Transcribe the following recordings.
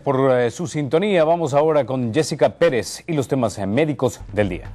Por eh, su sintonía, vamos ahora con Jessica Pérez y los temas eh, médicos del día.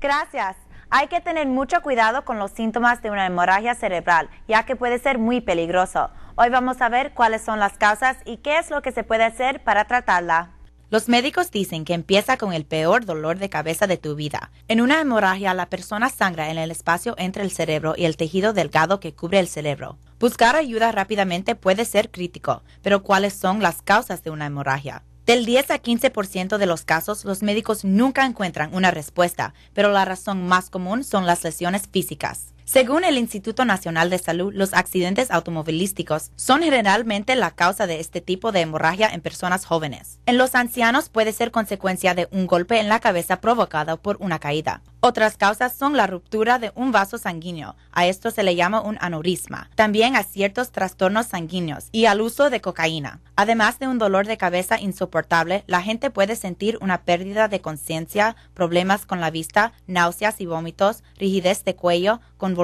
Gracias. Hay que tener mucho cuidado con los síntomas de una hemorragia cerebral, ya que puede ser muy peligroso. Hoy vamos a ver cuáles son las causas y qué es lo que se puede hacer para tratarla. Los médicos dicen que empieza con el peor dolor de cabeza de tu vida. En una hemorragia, la persona sangra en el espacio entre el cerebro y el tejido delgado que cubre el cerebro. Buscar ayuda rápidamente puede ser crítico, pero ¿cuáles son las causas de una hemorragia? Del 10 a 15% de los casos, los médicos nunca encuentran una respuesta, pero la razón más común son las lesiones físicas. Según el Instituto Nacional de Salud, los accidentes automovilísticos son generalmente la causa de este tipo de hemorragia en personas jóvenes. En los ancianos puede ser consecuencia de un golpe en la cabeza provocado por una caída. Otras causas son la ruptura de un vaso sanguíneo, a esto se le llama un aneurisma, también a ciertos trastornos sanguíneos y al uso de cocaína. Además de un dolor de cabeza insoportable, la gente puede sentir una pérdida de conciencia, problemas con la vista, náuseas y vómitos, rigidez de cuello, convulsiones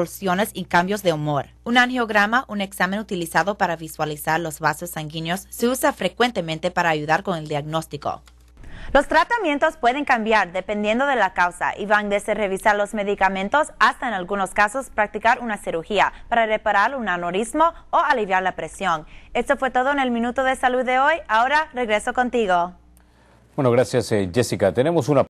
y cambios de humor. Un angiograma, un examen utilizado para visualizar los vasos sanguíneos, se usa frecuentemente para ayudar con el diagnóstico. Los tratamientos pueden cambiar dependiendo de la causa y van desde revisar los medicamentos hasta en algunos casos practicar una cirugía para reparar un aneurismo o aliviar la presión. Esto fue todo en el Minuto de Salud de hoy. Ahora regreso contigo. Bueno, gracias eh, Jessica. Tenemos una